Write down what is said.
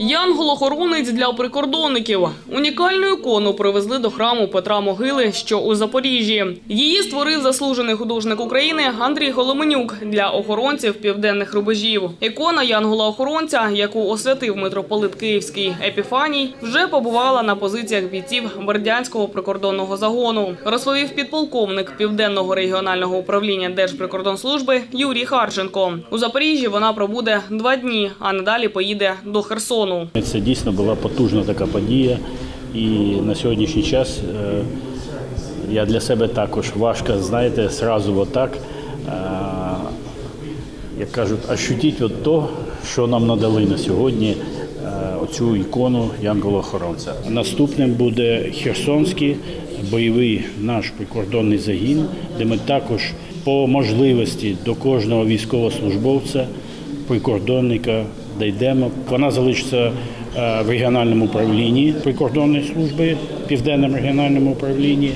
Янгол-охоронець для прикордонників. Унікальну ікону привезли до храму Петра Могили, що у Запоріжжі. Її створив заслужений художник України Андрій Голоменюк для охоронців південних рубежів. Ікона Янгола-охоронця, яку освятив митрополит Київський Епіфаній, вже побувала на позиціях бійців Бердянського прикордонного загону. Розповів підполковник південного регіонального управління Держприкордонслужби Юрій Харченко. У Запоріжжі вона пробуде два дні, а надалі поїде до Херсону. Це дійсно була потужна така подія. І на сьогоднішній час е, я для себе також важко, знаєте, зразу отак, е, як кажуть, ощутіть от то, що нам надали на сьогодні е, оцю ікону Янгола-охоронця. Наступним буде Херсонський бойовий наш прикордонний загін, де ми також по можливості до кожного військовослужбовця прикордонника дійдемо. Вона залишиться е, в регіональному управлінні прикордонної служби, південному регіональному управлінні.